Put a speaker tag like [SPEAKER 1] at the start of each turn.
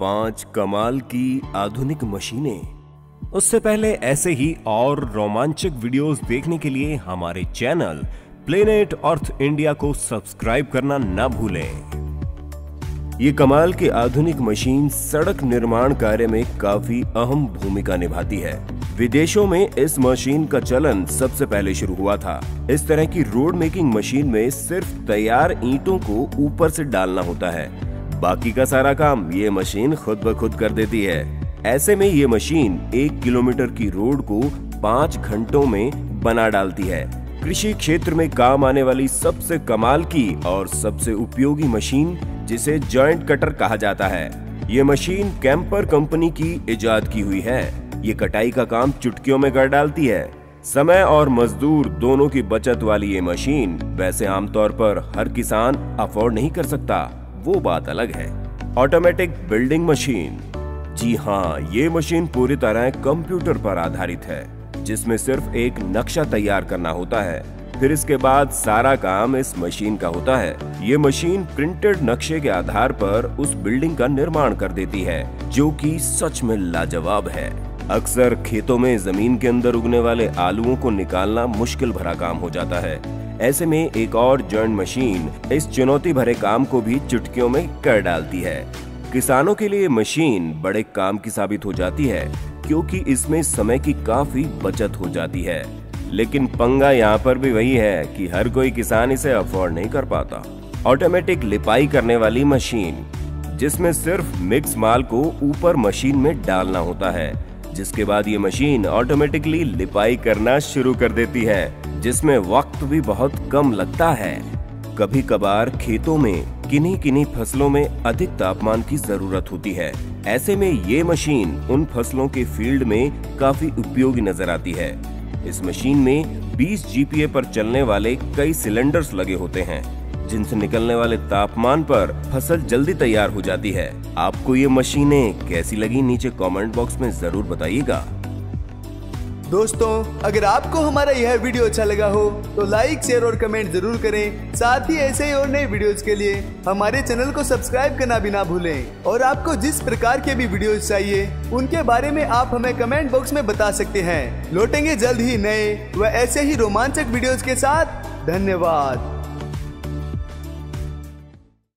[SPEAKER 1] पाँच कमाल की आधुनिक मशीनें। उससे पहले ऐसे ही और रोमांचक वीडियोस देखने के लिए हमारे चैनल प्लेनेट अर्थ इंडिया को सब्सक्राइब करना न भूलें। ये कमाल की आधुनिक मशीन सड़क निर्माण कार्य में काफ़ी अहम भूमिका निभाती है। विदेशों में इस मशीन का चलन सबसे पहले शुरू हुआ था। इस तरह की रोड मेकिंग मशीन में सिर्फ़ तैयार ईंटों को ऊपर से डालना होता है। बाकी का सारा काम ये मशीन खुद ब खुद कर देती है। ऐसे में ये मशीन एक किलोमीटर की रोड को पाँच घंटों में बना डालती है। कृषि क्षेत्र में काम आने वाली सबसे कमाल की और सबसे उपयोगी मशीन, जिसे जॉइंट कटर कहा जाता है। ये मशीन कैंपर कंपनी की इजाद की हुई है। ये कटाई का काम चुटकियों में कर डालती है। समय और मजदूर दोनों की बचत वाली ये मशीन वैसे आमतौर पर हर किसान अफोर्ड नहीं कर सकता। वो बात अलग है। ऑटोमेटिक बिल्डिंग मशीन जी हाँ ये मशीन पूरी तरह कंप्यूटर पर आधारित है, जिसमें सिर्फ़ एक नक्शा तैयार करना होता है। फिर इसके बाद सारा काम इस मशीन का होता है। ये मशीन प्रिंटेड नक्शे के आधार पर उस बिल्डिंग का निर्माण कर देती है, जो कि सच में लाजवाब है। अक्सर खेतों में ज़मीन के अंदर उगने वाले आलुओं को निकालना मुश्किल भरा काम हो जाता है। ऐसे में एक और जर्न मशीन इस चुनौती भरे काम को भी चुटकियों में कर डालती है। किसानों के लिए मशीन बड़े काम की साबित हो जाती है, क्योंकि इसमें समय की काफ़ी बचत हो जाती है। लेकिन पंगा यहाँ पर भी वही है कि हर कोई किसान इसे अफोर्ड नहीं कर पाता। ऑटोमेटिक लिपाई करने वाली मशीन, जिसमें सिर्फ़ मिक्स माल को ऊपर मशीन में डालना होता है जिसके बाद ये मशीन ऑटोमेटिकली लिपाई करना शुरू कर देती है, जिसमें वक्त भी बहुत कम लगता है। कभी कभार खेतों में किन्हीं किन्हीं फ़सलों में अधिक तापमान की ज़रूरत होती है। ऐसे में ये मशीन उन फ़सलों के फ़ील्ड में काफ़ी उपयोगी नज़र आती है। इस मशीन में 20 जीपीए पर चलने वाले कई सिलेंडर्स लगे होते हैं। जिनसे निकलने वाले तापमान पर फ़सल जल्दी तैयार हो जाती है। आपको ये मशीनें कैसी लगी नीचे कमेंट बॉक्स में ज़रूर बताइएगा।
[SPEAKER 2] दोस्तों, अगर आपको हमारा यह वीडियो अच्छा लगा हो तो लाइक शेयर और कमेंट ज़रूर करें। साथ ही ऐसे ही और नए वीडियोस के लिए हमारे चैनल को सब्सक्राइब करना भी ना भूलें। और आपको जिस प्रकार के भी वीडियोस चाहिए, उनके बारे में आप हमें कमेंट बॉक्स में बता सकते हैं। लौटेंगे जल्द ही नए व ऐसे ही रोमांचक वीडियोस के साथ। धन्यवाद।